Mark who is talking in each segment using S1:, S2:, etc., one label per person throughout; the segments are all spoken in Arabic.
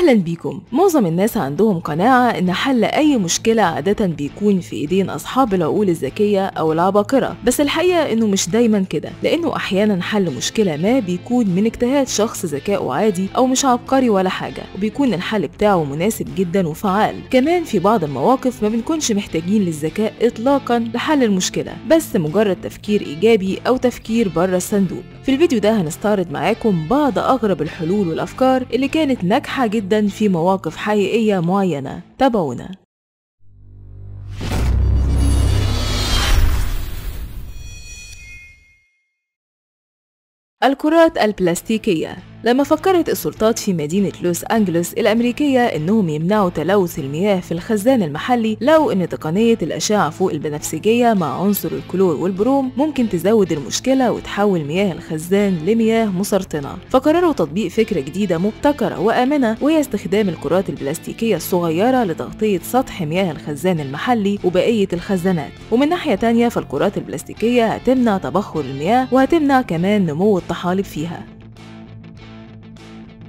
S1: أهلا بيكم معظم الناس عندهم قناعة إن حل أي مشكلة عادة بيكون في إيدين أصحاب العقول الذكية أو العباقرة. بس الحقيقة إنه مش دايما كده لأنه أحيانا حل مشكلة ما بيكون من اجتهاد شخص ذكائه عادي أو مش عبقري ولا حاجة. وبيكون الحل بتاعه مناسب جدا وفعال. كمان في بعض المواقف ما بنكونش محتاجين للذكاء إطلاقا لحل المشكلة بس مجرد تفكير إيجابي أو تفكير بره الصندوق. في الفيديو ده هنستعرض معاكم بعض أغرب الحلول والأفكار اللي كانت ناجحة جدا في مواقف حقيقية معينة. تابعونا. الكرات البلاستيكية. لما فكرت السلطات في مدينة لوس أنجلوس الأمريكية إنهم يمنعوا تلوث المياه في الخزان المحلي لقوا إن تقنية الأشعة فوق البنفسجية مع عنصر الكلور والبروم ممكن تزود المشكلة وتحول مياه الخزان لمياه مسرطنة. فقرروا تطبيق فكرة جديدة مبتكرة وآمنة وهي استخدام الكرات البلاستيكية الصغيرة لتغطية سطح مياه الخزان المحلي وبقية الخزانات. ومن ناحية تانية فالكرات البلاستيكية هتمنع تبخر المياه وهتمنع كمان نمو الطحالب فيها.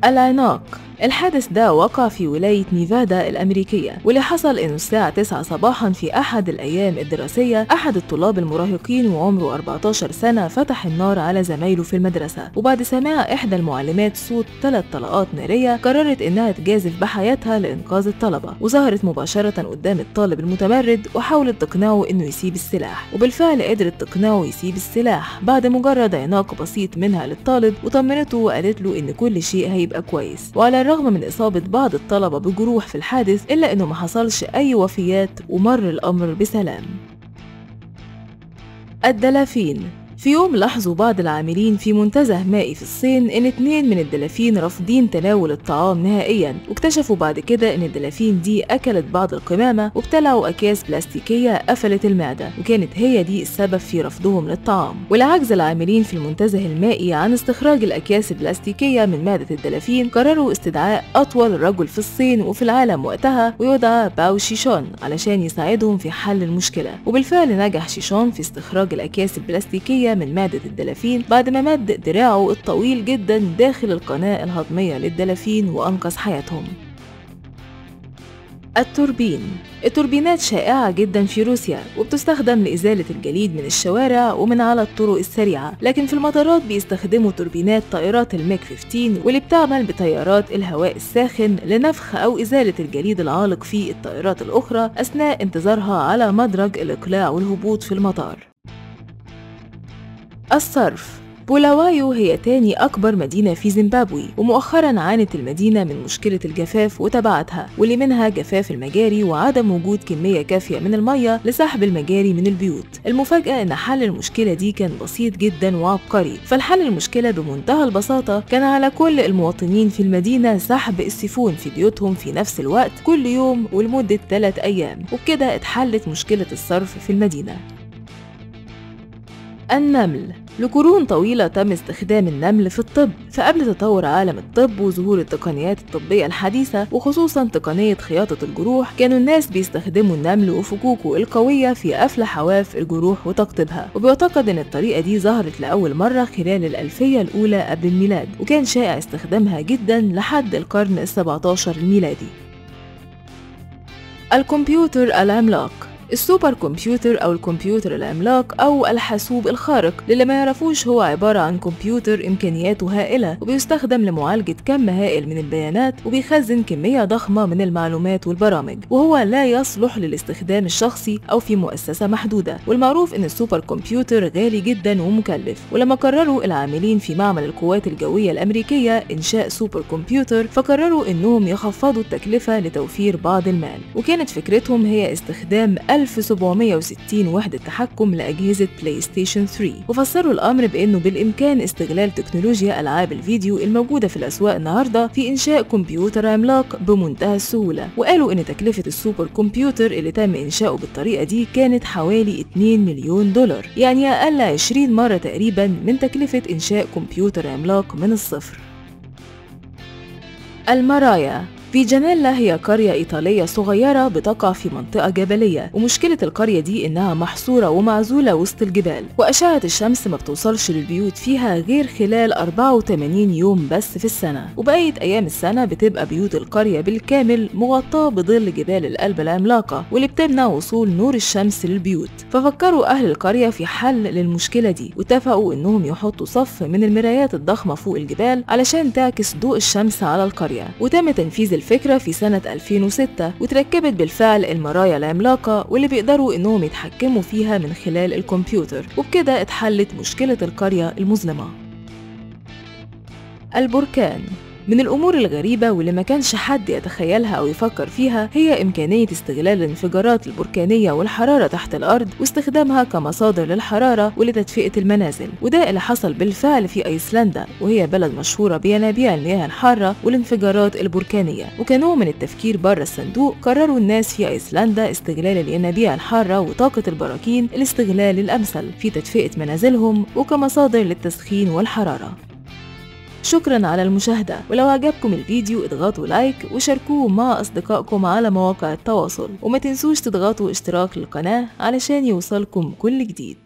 S1: العناق. الحادث ده وقع في ولاية نيفادا الأمريكية واللي حصل إنه الساعة 9 صباحا في أحد الأيام الدراسية أحد الطلاب المراهقين وعمره 14 سنة فتح النار على زمايله في المدرسة. وبعد سماع إحدى المعلمات صوت ثلاث طلقات نارية قررت إنها تجازف بحياتها لإنقاذ الطلبة. وظهرت مباشرة قدام الطالب المتمرد وحاولت تقنعه إنه يسيب السلاح. وبالفعل قدرت تقنعه يسيب السلاح. بعد مجرد عناق بسيط منها للطالب وطمنته وقالت له إن كل شيء هيبقى كويس. وعلى الرغم من إصابة بعض الطلبة بجروح في الحادث إلا إنه ما حصلش أي وفيات ومر الأمر بسلام. الدلافين في يوم لاحظوا بعض العاملين في منتزه مائي في الصين إن اتنين من الدلافين رافضين تناول الطعام نهائيا. واكتشفوا بعد كده إن الدلافين دي أكلت بعض القمامة وابتلعوا أكياس بلاستيكية قفلت المعدة وكانت هي دي السبب في رفضهم للطعام. ولعجز العاملين في المنتزه المائي عن استخراج الأكياس البلاستيكية من معدة الدلافين قرروا استدعاء أطول رجل في الصين وفي العالم وقتها ويدعى باو شيشون علشان يساعدهم في حل المشكلة. وبالفعل نجح شيشون في استخراج الأكياس البلاستيكية من معدة الدلافين بعد ما مد دراعه الطويل جدا داخل القناة الهضمية للدلافين وأنقذ حياتهم. التوربين. التوربينات شائعة جدا في روسيا وبتستخدم لإزالة الجليد من الشوارع ومن على الطرق السريعة لكن في المطارات بيستخدموا توربينات طائرات الميج 15 واللي بتعمل بتيارات الهواء الساخن لنفخ أو إزالة الجليد العالق في الطائرات الأخرى أثناء انتظارها على مدرج الإقلاع والهبوط في المطار. الصرف. بولاوايو هي تاني أكبر مدينة في زيمبابوي ومؤخرا عانت المدينة من مشكلة الجفاف وتبعاتها واللي منها جفاف المجاري وعدم وجود كمية كافية من المية لسحب المجاري من البيوت. المفاجأة إن حل المشكلة دي كان بسيط جدا وعبقري فحل المشكلة بمنتهى البساطة كان على كل المواطنين في المدينة سحب السيفون في بيوتهم في نفس الوقت كل يوم ولمدة 3 أيام وبكده اتحلت مشكلة الصرف في المدينة. النمل. لقرون طويلة تم استخدام النمل في الطب فقبل تطور عالم الطب وظهور التقنيات الطبية الحديثة وخصوصا تقنية خياطة الجروح كانوا الناس بيستخدموا النمل وفكوكه القوية في قفل حواف الجروح وتقطيبها. وبيعتقد إن الطريقة دي ظهرت لأول مرة خلال الألفية الأولى قبل الميلاد وكان شائع استخدامها جدا لحد القرن السبعتاشر الميلادي. الكمبيوتر العملاق. ال super computer أو الكمبيوتر العملاق أو الحاسوب الخارق. للي ما يعرفوش هو عبارة عن كمبيوتر إمكانياته هائلة وبيستخدم لمعالجة كم هائل من البيانات وبيخزن كمية ضخمة من المعلومات والبرامج وهو لا يصلح للاستخدام الشخصي أو في مؤسسة محدودة. والمعروف إن ال super computer غالي جدا ومكلف. ولما قرروا العاملين في معمل القوات الجوية الأمريكية إنشاء super computer فقرروا إنهم يخفضوا التكلفة لتوفير بعض المال. وكانت فكرتهم هي استخدام 1760 وحدة تحكم لأجهزة PlayStation 3 وفسروا الأمر بأنه بالإمكان استغلال تكنولوجيا ألعاب الفيديو الموجودة في الأسواق النهاردة في إنشاء كمبيوتر عملاق بمنتهى السهولة. وقالوا إن تكلفة السوبر كمبيوتر اللي تم إنشاؤه بالطريقة دي كانت حوالي 2 مليون دولار يعني أقل 20 مرة تقريبا من تكلفة إنشاء كمبيوتر عملاق من الصفر. المرايا فيجانيلا هي قرية إيطالية صغيرة بتقع في منطقة جبلية ومشكلة القرية دي إنها محصورة ومعزولة وسط الجبال. وأشعة الشمس ما بتوصلش للبيوت فيها غير خلال 84 يوم بس في السنة. وبقية أيام السنة بتبقى بيوت القرية بالكامل مغطاة بظل جبال القلب العملاقة واللي بتمنع وصول نور الشمس للبيوت. ففكروا أهل القرية في حل للمشكلة دي واتفقوا إنهم يحطوا صف من المرايات الضخمة فوق الجبال علشان تعكس ضوء الشمس على القرية. وتم تنفيذ الفكرة في سنة 2006 وتركبت بالفعل المرايا العملاقة واللي بيقدروا إنهم يتحكموا فيها من خلال الكمبيوتر وبكده اتحلت مشكلة القرية المظلمة. البركان من الأمور الغريبة واللي ما كانش حد يتخيلها أو يفكر فيها هي إمكانية استغلال الانفجارات البركانية والحرارة تحت الأرض واستخدامها كمصادر للحرارة ولتدفئة المنازل. وده اللي حصل بالفعل في أيسلندا وهي بلد مشهورة بينابيع المياه الحارة والانفجارات البركانية. وكنوع من التفكير بره الصندوق قرروا الناس في أيسلندا استغلال الينابيع الحارة وطاقة البراكين الاستغلال الأمثل في تدفئة منازلهم وكمصادر للتسخين والحرارة. شكرا على المشاهدة. ولو عجبكم الفيديو اضغطوا لايك وشاركوه مع أصدقائكم على مواقع التواصل. وما تنسوش تضغطوا اشتراك للقناة علشان يوصلكم كل جديد.